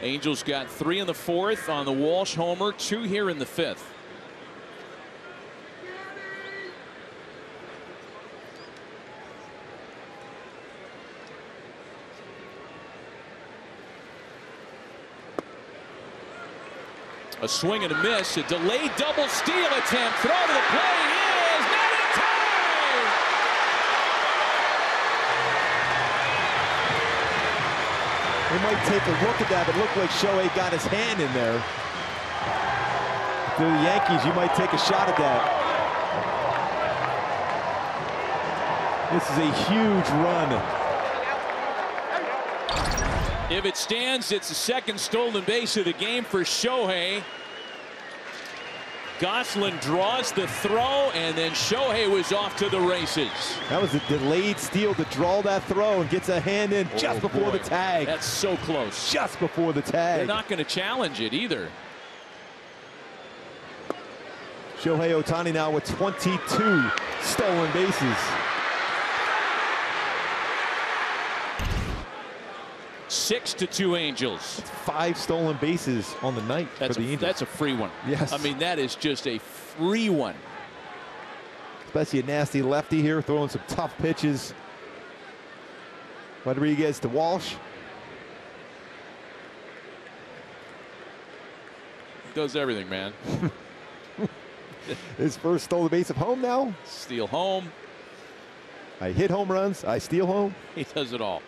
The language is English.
Angels got three in the fourth on the Walsh homer, two here in the fifth. A swing and a miss, a delayed double steal attempt. Throw to the plate We might take a look at that, but it looked like Shohei got his hand in there. To the Yankees, you might take a shot at that. This is a huge run. If it stands, it's the second stolen base of the game for Shohei. Gosselin draws the throw, and then Shohei was off to the races. That was a delayed steal to draw that throw and gets a hand in oh, just Oh, before boy. the tag. That's so close. just before the tag. They're not going to challenge it either. Shohei Ohtani now with 22 stolen bases. Six to two Angels. Five stolen bases on the night That's for the a, Angels. that's a free one. Yes. I mean, that is just a free one. Especially a nasty lefty here, throwing some tough pitches. Rodriguez to Walsh. Does everything, man. His first stolen base of home now. Steal home. I hit home runs. I steal home. He does it all.